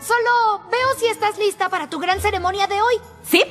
Solo veo si estás lista para tu gran ceremonia de hoy. Sí.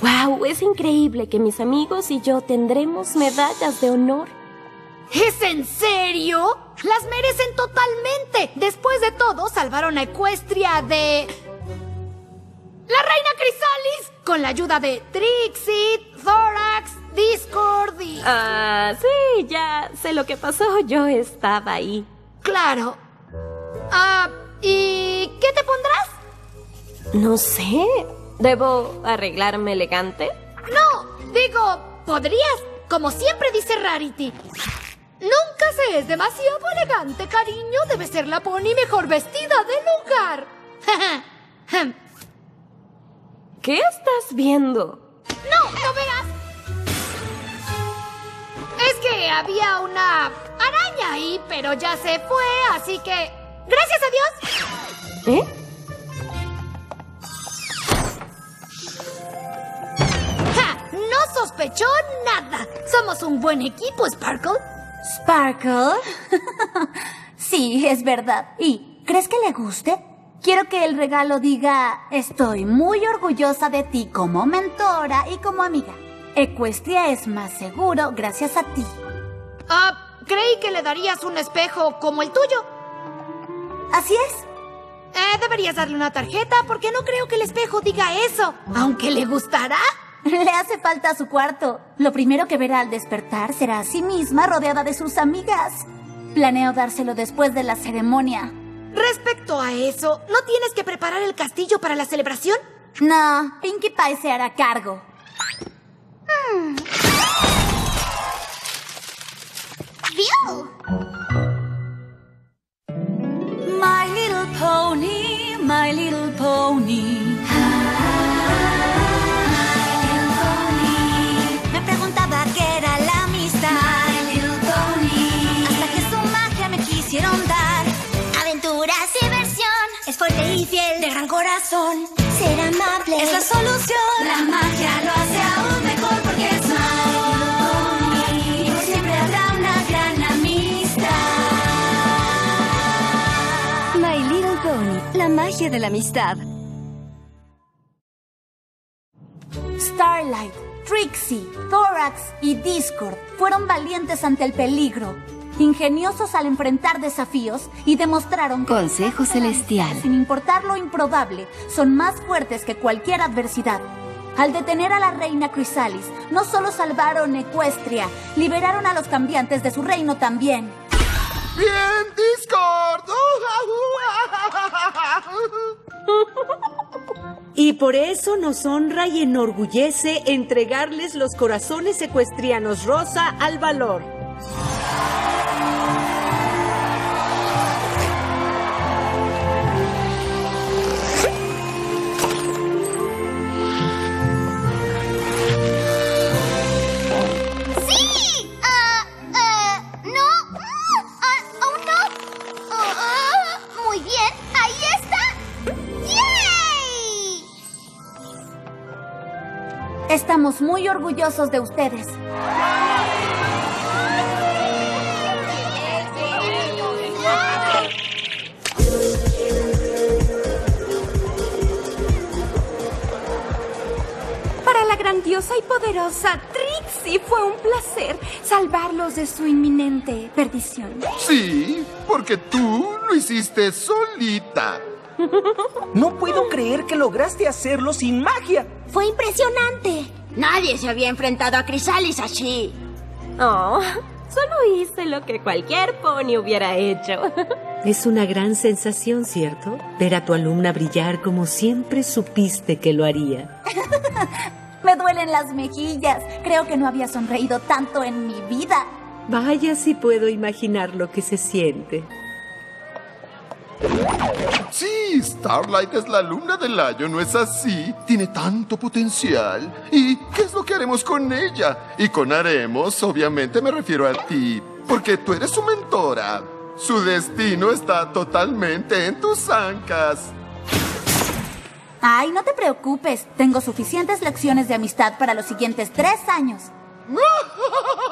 Wow, es increíble que mis amigos y yo tendremos medallas de honor. ¿Es en serio? Las merecen totalmente. Después de todo, salvaron a Equestria de... La reina Crisalis, con la ayuda de Trixie, Thorax, Discord y... Ah, sí, ya sé lo que pasó. Yo estaba ahí. Claro. Ah, ¿y qué te pondrás? No sé. ¿Debo arreglarme elegante? No, digo, podrías, como siempre dice Rarity. Nunca se es demasiado elegante, cariño. Debe ser la pony mejor vestida del lugar. ¿Qué estás viendo? No, no veas. Es que había una araña ahí, pero ya se fue, así que... Gracias a Dios. ¿Eh? ¡Ja! No sospechó nada. Somos un buen equipo, Sparkle. Sparkle. sí, es verdad. ¿Y crees que le guste? Quiero que el regalo diga, estoy muy orgullosa de ti como mentora y como amiga. Ecuestria es más seguro gracias a ti. Ah, creí que le darías un espejo como el tuyo. Así es. Eh, deberías darle una tarjeta porque no creo que el espejo diga eso. Aunque le gustará. Le hace falta su cuarto. Lo primero que verá al despertar será a sí misma rodeada de sus amigas. Planeo dárselo después de la ceremonia. Respecto a eso, ¿no tienes que preparar el castillo para la celebración? No, Pinkie Pie se hará cargo. My pony, my little pony. Me preguntaba qué era la amistad. My little pony. Hasta que su magia me quisieron dar. Aventuras y diversión. Es fuerte y fiel, de gran corazón. Ser amable es la solución. La magia lo hace magia de la amistad. Starlight, Trixie, Thorax y Discord fueron valientes ante el peligro, ingeniosos al enfrentar desafíos y demostraron que Consejo celestial. sin importar lo improbable, son más fuertes que cualquier adversidad. Al detener a la reina Chrysalis, no solo salvaron Equestria, liberaron a los cambiantes de su reino también. ¡Bien, Discord! Y por eso nos honra y enorgullece entregarles los corazones ecuestrianos rosa al valor. Estamos muy orgullosos de ustedes. Para la grandiosa y poderosa Trixie fue un placer salvarlos de su inminente perdición. Sí, porque tú lo hiciste solita. No puedo creer que lograste hacerlo sin magia. Fue impresionante. Nadie se había enfrentado a Crisalis así. Oh, solo hice lo que cualquier pony hubiera hecho. Es una gran sensación, ¿cierto? Ver a tu alumna brillar como siempre supiste que lo haría. Me duelen las mejillas. Creo que no había sonreído tanto en mi vida. Vaya si puedo imaginar lo que se siente. Sí, Starlight es la alumna del año, ¿no es así? Tiene tanto potencial. ¿Y qué es lo que haremos con ella? Y con haremos, obviamente me refiero a ti, porque tú eres su mentora. Su destino está totalmente en tus ancas. Ay, no te preocupes. Tengo suficientes lecciones de amistad para los siguientes tres años.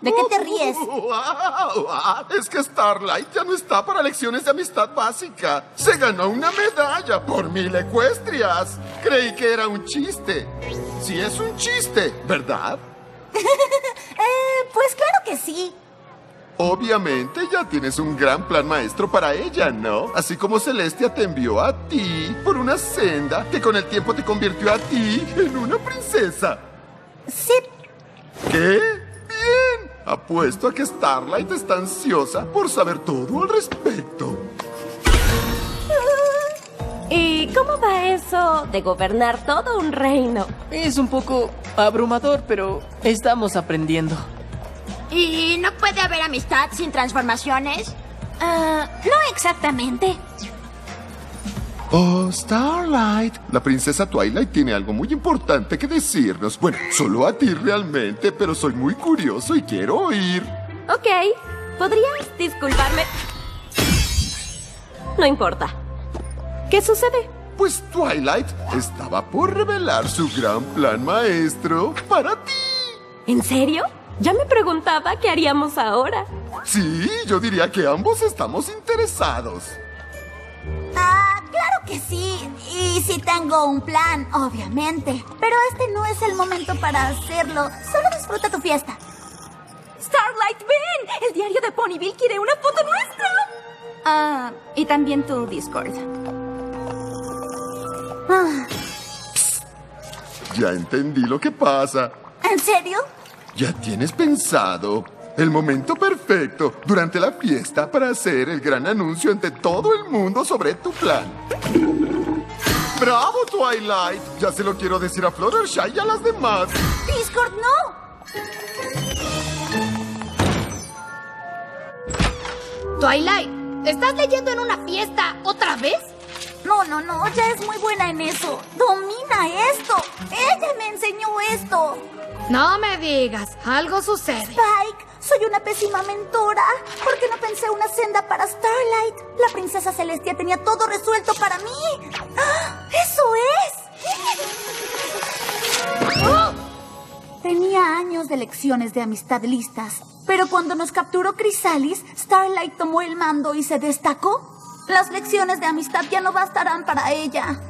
¿De qué te ríes? Es que Starlight ya no está para lecciones de amistad básica. Se ganó una medalla por mil ecuestrias. Creí que era un chiste. Sí es un chiste, ¿verdad? Eh, pues claro que sí. Obviamente ya tienes un gran plan maestro para ella, ¿no? Así como Celestia te envió a ti por una senda que con el tiempo te convirtió a ti en una princesa. Sí, ¿Qué? Apuesto a que Starlight está ansiosa por saber todo al respecto. ¿Y cómo va eso de gobernar todo un reino? Es un poco abrumador, pero estamos aprendiendo. ¿Y no puede haber amistad sin transformaciones? Ah, no exactamente. Oh, Starlight. La princesa Twilight tiene algo muy importante que decirnos. Bueno, solo a ti realmente, pero soy muy curioso y quiero oír. Ok, ¿podrías disculparme? No importa. ¿Qué sucede? Pues Twilight estaba por revelar su gran plan maestro para ti. ¿En serio? Ya me preguntaba qué haríamos ahora. Sí, yo diría que ambos estamos interesados. Claro que sí. Y sí tengo un plan, obviamente. Pero este no es el momento para hacerlo. Solo disfruta tu fiesta. Starlight, ven. El diario de Ponyville quiere una foto nuestra. Ah, y también tu Discord. Ah, Ya entendí lo que pasa. ¿En serio? Ya tienes pensado el momento perfecto durante la fiesta para hacer el gran anuncio ante todo el mundo sobre tu plan. ¡Bravo, Twilight! Ya se lo quiero decir a Fluttershy y a las demás. Discord, no. Twilight, ¿estás leyendo en una fiesta otra vez? No, no, no, ya es muy buena en eso. Domina esto. Ella me enseñó esto. No me digas, algo sucede. Spike, soy una pésima mentora. ¿Por qué no pensé una senda para Starlight? La princesa Celestia tenía todo resuelto para mí. ¡Ah! ¡Eso es! ¡Oh! Tenía años de lecciones de amistad listas, pero cuando nos capturó Chrysalis, Starlight tomó el mando y se destacó. Las lecciones de amistad ya no bastarán para ella.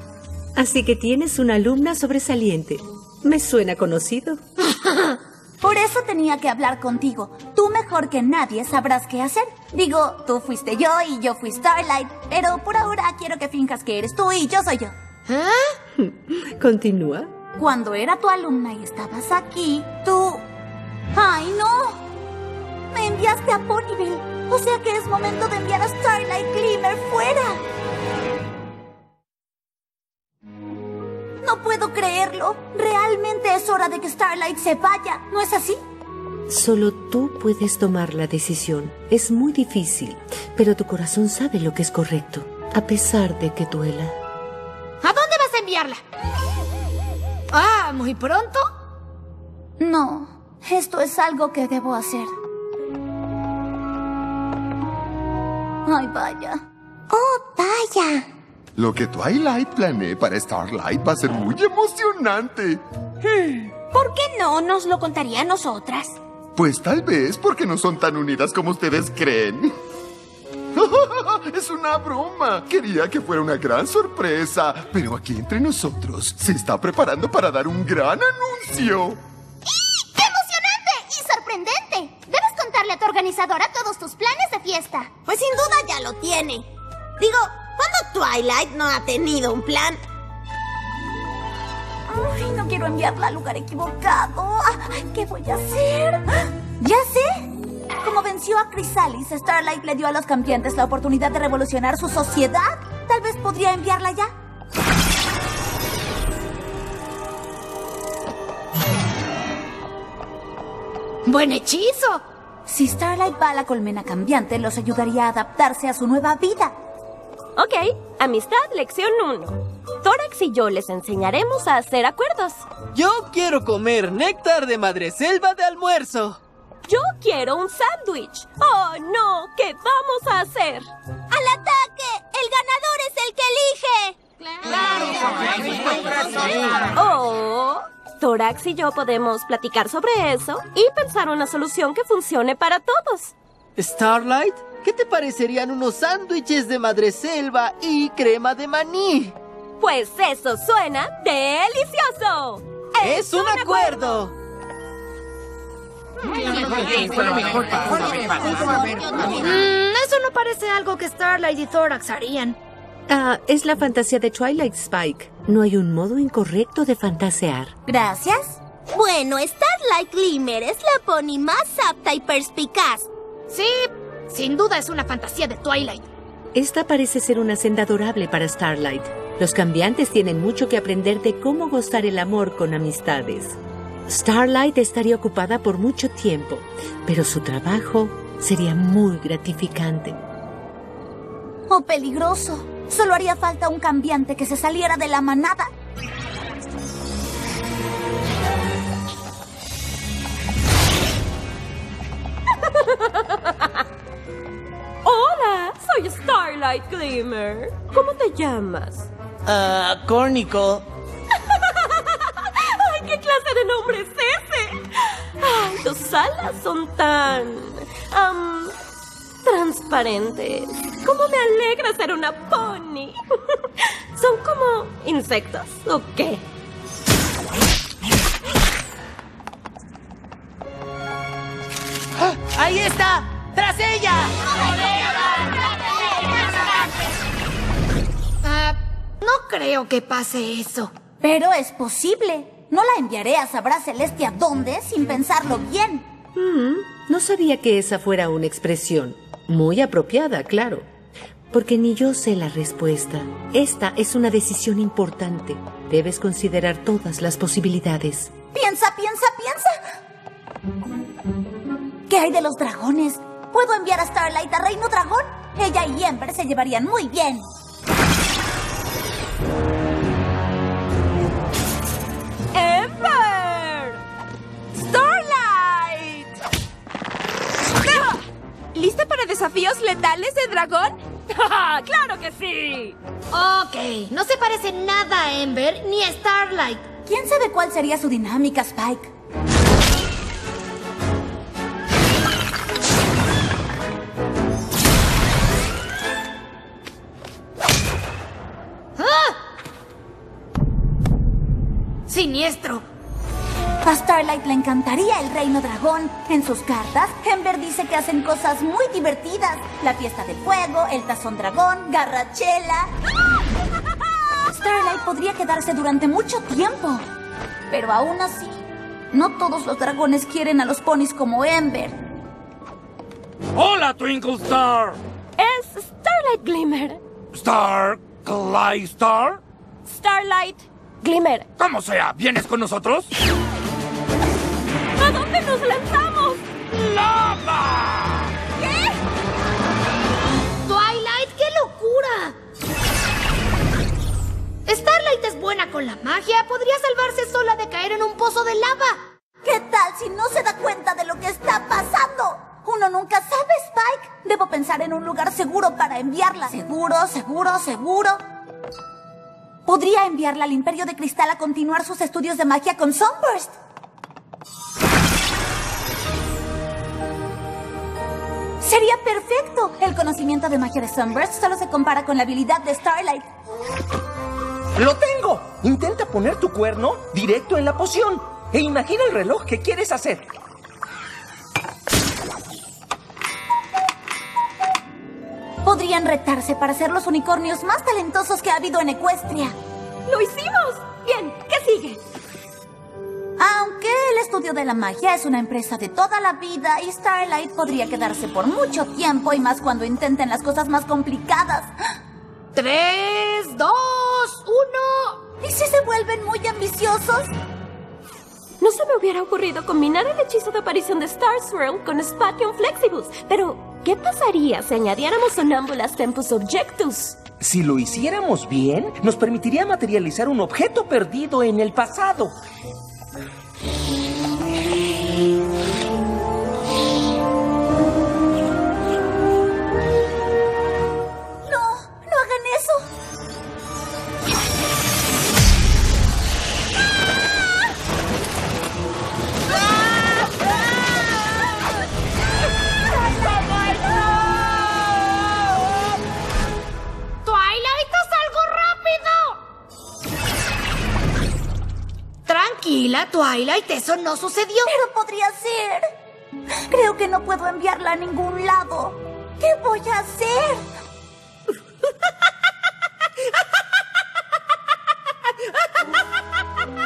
Así que tienes una alumna sobresaliente. Me suena conocido. Por eso tenía que hablar contigo. Tú mejor que nadie sabrás qué hacer. Digo, tú fuiste yo y yo fui Starlight, pero por ahora quiero que finjas que eres tú y yo soy yo. Continúa. Cuando era tu alumna y estabas aquí, tú... ¡Ay, no! Me enviaste a Ponyville. O sea que es momento de enviar a Starlight Glimmer fuera. No puedo creerlo. Realmente es hora de que Starlight se vaya, ¿no es así? Solo tú puedes tomar la decisión. Es muy difícil, pero tu corazón sabe lo que es correcto, a pesar de que duela. ¿A dónde vas a enviarla? Ah, muy pronto. No, esto es algo que debo hacer. Ay, vaya. Oh, vaya. Lo que Twilight planee para Starlight va a ser muy emocionante. ¿Por qué no nos lo contaría a nosotras? Pues tal vez porque no son tan unidas como ustedes creen. Es una broma. Quería que fuera una gran sorpresa. Pero aquí entre nosotros se está preparando para dar un gran anuncio. ¡Qué emocionante y sorprendente! Debes contarle a tu organizadora todos tus planes de fiesta. Pues sin duda ya lo tiene. Digo, ¿cuándo Twilight no ha tenido un plan? Ay, no quiero enviarla al lugar equivocado. Ay, ¿Qué voy a hacer? Ya sé. Como venció a Chrysalis, Starlight le dio a los campeantes la oportunidad de revolucionar su sociedad. Tal vez podría enviarla ya. ¡Buen hechizo! Si Starlight va a la colmena cambiante, los ayudaría a adaptarse a su nueva vida. Ok, amistad, lección 1. Tórax y yo les enseñaremos a hacer acuerdos. Yo quiero comer néctar de madreselva de almuerzo. Yo quiero un sándwich. Oh, no, ¿qué vamos a hacer? ¡Al ataque! ¡El ganador es el que elige! Oh, Thorax y yo podemos platicar sobre eso y pensar una solución que funcione para todos. Starlight, ¿qué te parecerían unos sándwiches de madreselva y crema de maní? Pues eso suena delicioso. ¡Es, un acuerdo! Mm, eso no parece algo que Starlight y Thorax harían. Ah, es la fantasía de Twilight Spike. No hay un modo incorrecto de fantasear. Gracias. Bueno, Starlight Glimmer es la pony más apta y perspicaz. Sí, sin duda es una fantasía de Twilight. Esta parece ser una senda adorable para Starlight. Los cambiantes tienen mucho que aprender de cómo gozar el amor con amistades. Starlight estaría ocupada por mucho tiempo, pero su trabajo sería muy gratificante. Oh, peligroso. Solo haría falta un cambiante que se saliera de la manada. Hola, soy Starlight Glimmer. ¿Cómo te llamas? Ah, Cornico. ¡Ay, qué clase de nombre es ese! ¡Ay, tus alas son tan... am, transparentes! ¿Cómo me alegra ser una pony? ¿Son como insectos o qué? ¡Ahí está! ¡Tras ella! Ah, no creo que pase eso. Pero es posible. No la enviaré a sabrá Celestia dónde sin pensarlo bien. Mm, no sabía que esa fuera una expresión. Muy apropiada, claro. Porque ni yo sé la respuesta. Esta es una decisión importante. Debes considerar todas las posibilidades. Piensa, piensa, piensa. ¿Qué hay de los dragones? ¿Puedo enviar a Starlight a Reino Dragón? Ella y Ember se llevarían muy bien. ¡Ember! ¡Starlight! ¡Ah! ¿Lista para desafíos letales de dragón? ¡Claro que sí! Ok, no se parece nada a Ember ni a Starlight. ¿Quién sabe cuál sería su dinámica, Spike? Siniestro. A Starlight le encantaría el Reino Dragón. En sus cartas, Ember dice que hacen cosas muy divertidas. La fiesta del fuego, el tazón dragón, garrachela. Starlight podría quedarse durante mucho tiempo. Pero aún así, no todos los dragones quieren a los ponis como Ember. Hola, Twinkle Star. Es Starlight Glimmer. Star, Cly Star. Starlight Glimmer. Como sea, ¿vienes con nosotros? ¿A dónde nos lanzamos? ¡Lava! Twilight, qué locura. Starlight es buena con la magia. Podría salvarse sola de caer en un pozo de lava. ¿Qué tal si no se da cuenta de lo que está pasando? Uno nunca sabe, Spike. Debo pensar en un lugar seguro para enviarla. Seguro, seguro, seguro. Podría enviarla al Imperio de Cristal a continuar sus estudios de magia con Sunburst. Sería perfecto. El conocimiento de magia de Sunburst solo se compara con la habilidad de Starlight. ¡Lo tengo! Intenta poner tu cuerno directo en la poción. E imagina el reloj que quieres hacer. Retarse para ser los unicornios más talentosos que ha habido en Ecuestria. ¡Lo hicimos! Bien, ¿qué sigue? Aunque el estudio de la magia es una empresa de toda la vida y Starlight podría quedarse por mucho tiempo y más cuando intenten las cosas más complicadas. Tres, dos, uno. ¿Y si se vuelven muy ambiciosos? No se me hubiera ocurrido combinar el hechizo de aparición de Star Swirl con Spatium Flexibus, pero ¿qué pasaría si añadiéramos Sonambulas Tempus Objectus? Si lo hiciéramos bien, nos permitiría materializar un objeto perdido en el pasado. Mira, Twilight, eso no sucedió. Pero podría ser. Creo que no puedo enviarla a ningún lado. ¿Qué voy a hacer?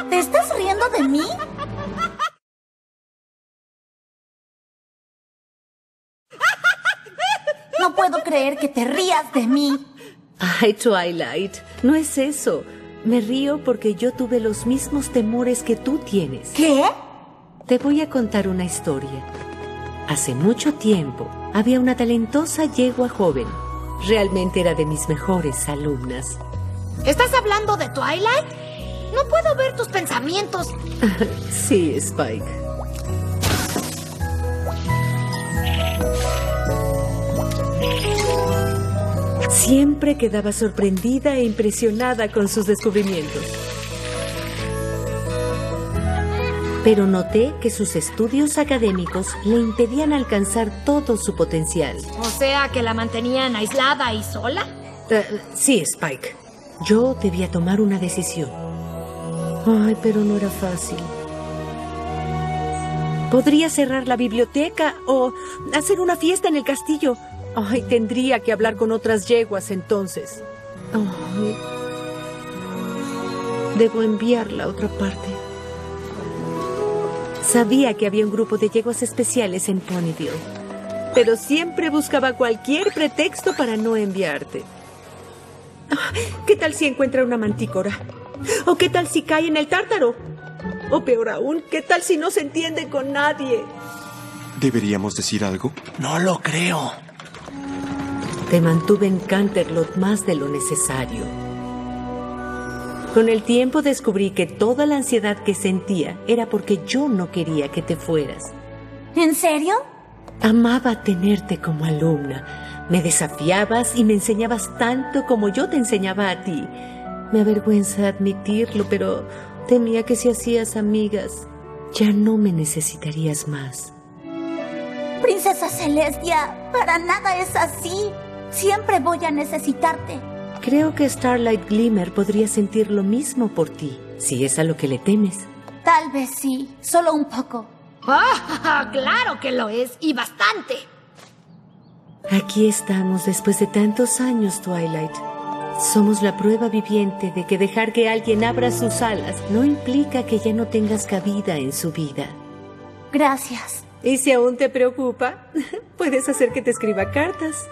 ¿Te estás riendo de mí? No puedo creer que te rías de mí. Ay, Twilight, no es eso. Me río porque yo tuve los mismos temores que tú tienes. ¿Qué? Te voy a contar una historia. Hace mucho tiempo había una talentosa yegua joven. Realmente era de mis mejores alumnas. ¿Estás hablando de Twilight? No puedo ver tus pensamientos. sí, Spike. Siempre quedaba sorprendida e impresionada con sus descubrimientos. Pero noté que sus estudios académicos le impedían alcanzar todo su potencial. O sea, que la mantenían aislada y sola. Uh, sí, Spike. Yo debía tomar una decisión. Ay, pero no era fácil. Podría cerrar la biblioteca o hacer una fiesta en el castillo. Ay, tendría que hablar con otras yeguas entonces. Ay. Debo enviarla a otra parte. Sabía que había un grupo de yeguas especiales en Ponyville, pero siempre buscaba cualquier pretexto para no enviarte. ¿Qué tal si encuentra una mantícora? ¿O qué tal si cae en el tártaro? O peor aún, ¿qué tal si no se entiende con nadie? ¿Deberíamos decir algo? No lo creo. Te mantuve en Canterlot más de lo necesario. Con el tiempo descubrí que toda la ansiedad que sentía era porque yo no quería que te fueras. ¿En serio? Amaba tenerte como alumna. Me desafiabas y me enseñabas tanto como yo te enseñaba a ti. Me avergüenza admitirlo, pero temía que si hacías amigas, ya no me necesitarías más. Princesa Celestia, para nada es así. Siempre voy a necesitarte. Creo que Starlight Glimmer podría sentir lo mismo por ti, si es a lo que le temes. Tal vez sí, solo un poco. ¡Ah! claro que lo es, y bastante. Aquí estamos después de tantos años, Twilight. Somos la prueba viviente de que dejar que alguien abra sus alas no implica que ya no tengas cabida en su vida. Gracias. Y si aún te preocupa, puedes hacer que te escriba cartas.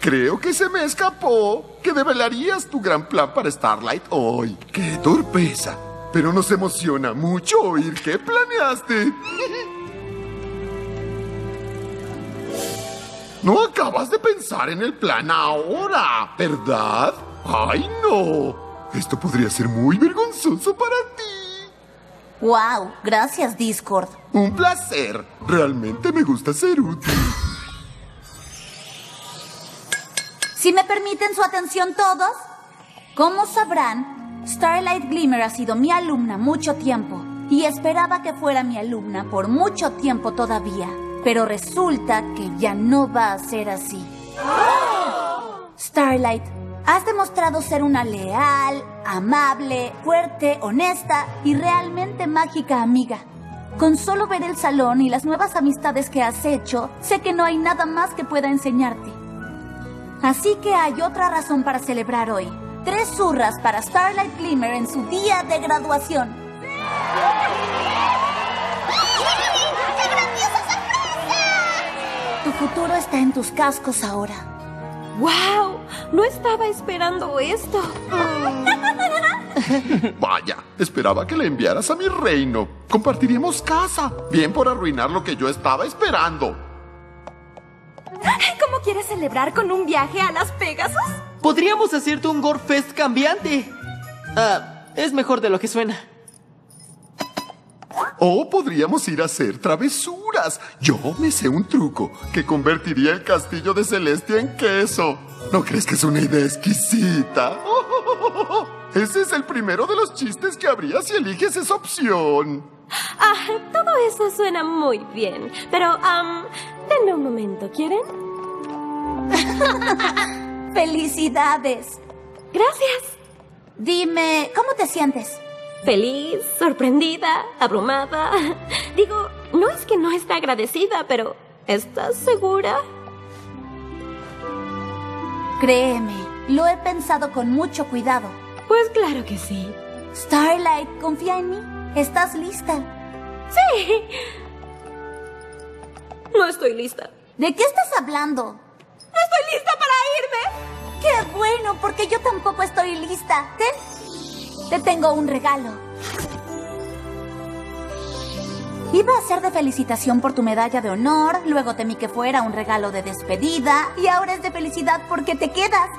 Creo que se me escapó que develarías tu gran plan para Starlight hoy. ¡Qué torpeza! Pero nos emociona mucho oír qué planeaste. No acabas de pensar en el plan ahora, ¿verdad? ¡Ay, no! Esto podría ser muy vergonzoso para ti. Wow, gracias Discord. Un placer. Realmente me gusta ser útil. Si me permiten su atención todos, como sabrán, Starlight Glimmer ha sido mi alumna mucho tiempo y esperaba que fuera mi alumna por mucho tiempo todavía. Pero resulta que ya no va a ser así. Starlight, has demostrado ser una leal, amable, fuerte, honesta y realmente mágica amiga. Con solo ver el salón y las nuevas amistades que has hecho, sé que no hay nada más que pueda enseñarte. Así que hay otra razón para celebrar hoy. Tres zurras para Starlight Glimmer en su día de graduación. Tu futuro está en tus cascos ahora. ¡Wow! No estaba esperando esto. Vaya, esperaba que le enviaras a mi reino. Compartiríamos casa. Bien por arruinar lo que yo estaba esperando. ¿Cómo quieres celebrar con un viaje a las Pegasus? Podríamos hacerte un Gorefest cambiante. Ah, es mejor de lo que suena. O podríamos ir a hacer travesuras. Yo me sé un truco que convertiría el castillo de Celestia en queso. ¿No crees que es una idea exquisita? Ese es el primero de los chistes que habría si eliges esa opción. Ah, todo eso suena muy bien. Pero, um, denme un momento, ¿quieren? ¡Felicidades! Gracias. Dime, ¿cómo te sientes? Feliz, sorprendida, abrumada. Digo, no es que no esté agradecida, pero ¿estás segura? Créeme, lo he pensado con mucho cuidado. Pues claro que sí. Starlight, confía en mí. ¿Estás lista? Sí. No estoy lista. ¿De qué estás hablando? No estoy lista para irme. ¡Qué bueno! Porque yo tampoco estoy lista. Ten. Te tengo un regalo. Iba a ser de felicitación por tu medalla de honor, luego temí que fuera un regalo de despedida y ahora es de felicidad porque te quedas.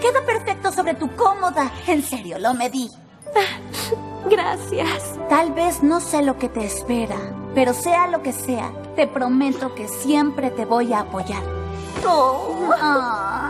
Queda perfecto sobre tu cómoda. En serio, lo medí. Gracias. Tal vez no sé lo que te espera, pero sea lo que sea, te prometo que siempre te voy a apoyar. Oh. Ah.